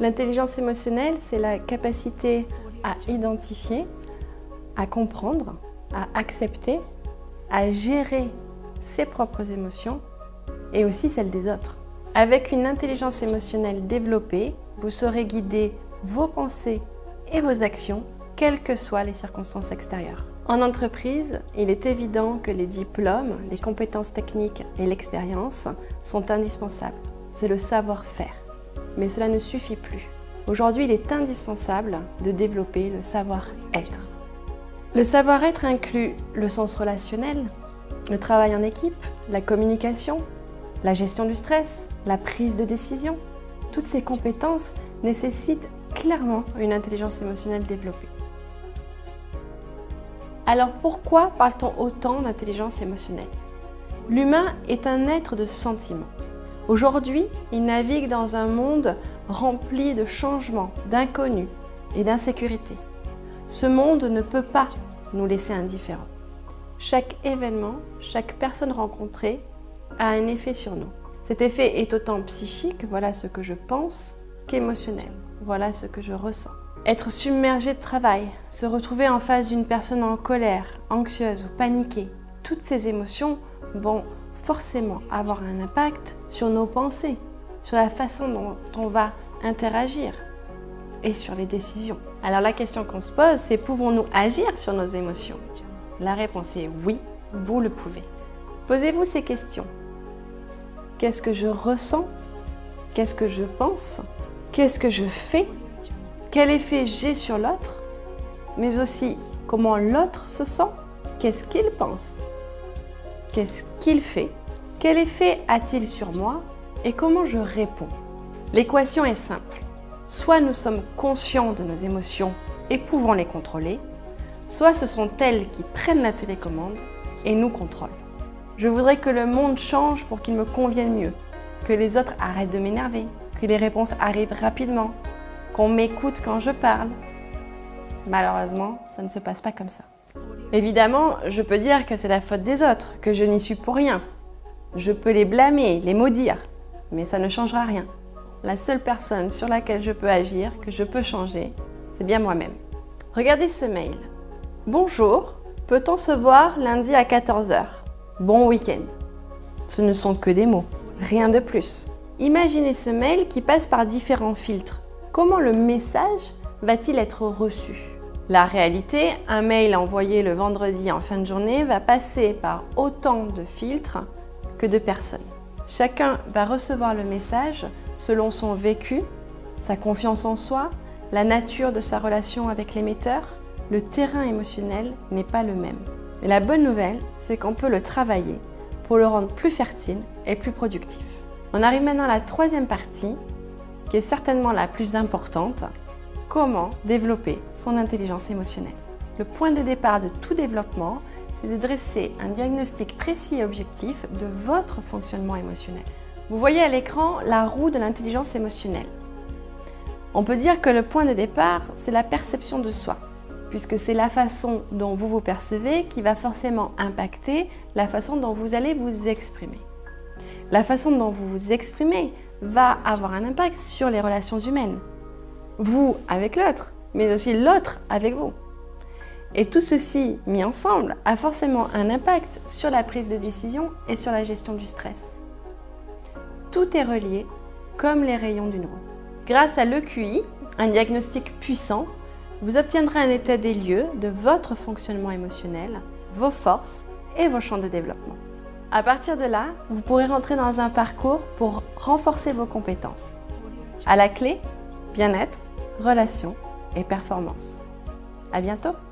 L'intelligence émotionnelle, c'est la capacité à identifier, à comprendre, à accepter, à gérer ses propres émotions et aussi celles des autres. Avec une intelligence émotionnelle développée, vous saurez guider vos pensées et vos actions, quelles que soient les circonstances extérieures. En entreprise, il est évident que les diplômes, les compétences techniques et l'expérience sont indispensables. C'est le savoir-faire. Mais cela ne suffit plus. Aujourd'hui, il est indispensable de développer le savoir-être. Le savoir-être inclut le sens relationnel, le travail en équipe, la communication, la gestion du stress, la prise de décision. Toutes ces compétences nécessitent clairement une intelligence émotionnelle développée. Alors pourquoi parle-t-on autant d'intelligence émotionnelle? L'humain est un être de sentiments. Aujourd'hui, il navigue dans un monde rempli de changements, d'inconnus et d'insécurité. Ce monde ne peut pas nous laisser indifférents. Chaque événement, chaque personne rencontrée a un effet sur nous. Cet effet est autant psychique, voilà ce que je pense, qu'émotionnel, voilà ce que je ressens. Être submergé de travail, se retrouver en face d'une personne en colère, anxieuse ou paniquée, toutes ces émotions vont forcément avoir un impact sur nos pensées, sur la façon dont on va interagir et sur les décisions. Alors la question qu'on se pose, c'est pouvons-nous agir sur nos émotions? La réponse est oui, vous le pouvez. Posez-vous ces questions. Qu'est-ce que je ressens? Qu'est-ce que je pense? Qu'est-ce que je fais? Quel effet j'ai sur l'autre? Mais aussi comment l'autre se sent? Qu'est-ce qu'il pense? Qu'est-ce qu'il fait? Quel effet a-t-il sur moi Et comment je réponds L'équation est simple. Soit nous sommes conscients de nos émotions et pouvons les contrôler, soit ce sont elles qui prennent la télécommande et nous contrôlent. Je voudrais que le monde change pour qu'il me convienne mieux, que les autres arrêtent de m'énerver, que les réponses arrivent rapidement, qu'on m'écoute quand je parle. Malheureusement, ça ne se passe pas comme ça. Évidemment, je peux dire que c'est la faute des autres, que je n'y suis pour rien. Je peux les blâmer, les maudire, mais ça ne changera rien. La seule personne sur laquelle je peux agir, que je peux changer, c'est bien moi-même. Regardez ce mail. Bonjour, peut-on se voir lundi à 14h Bon week-end. Ce ne sont que des mots, rien de plus. Imaginez ce mail qui passe par différents filtres. Comment le message va-t-il être reçu? La réalité, un mail envoyé le vendredi en fin de journée va passer par autant de filtres que de personnes. Chacun va recevoir le message selon son vécu, sa confiance en soi, la nature de sa relation avec l'émetteur. Le terrain émotionnel n'est pas le même. Mais la bonne nouvelle, c'est qu'on peut le travailler pour le rendre plus fertile et plus productif. On arrive maintenant à la troisième partie, qui est certainement la plus importante, comment développer son intelligence émotionnelle? Le point de départ de tout développement, c'est de dresser un diagnostic précis et objectif de votre fonctionnement émotionnel. Vous voyez à l'écran la roue de l'intelligence émotionnelle. On peut dire que le point de départ, c'est la perception de soi puisque c'est la façon dont vous vous percevez qui va forcément impacter la façon dont vous allez vous exprimer. La façon dont vous vous exprimez va avoir un impact sur les relations humaines. Vous avec l'autre, mais aussi l'autre avec vous. Et tout ceci mis ensemble a forcément un impact sur la prise de décision et sur la gestion du stress. Tout est relié comme les rayons d'une roue. Grâce à l'EQI, un diagnostic puissant, vous obtiendrez un état des lieux de votre fonctionnement émotionnel, vos forces et vos champs de développement. À partir de là, vous pourrez rentrer dans un parcours pour renforcer vos compétences. À la clé, bien-être, relations et performance. À bientôt!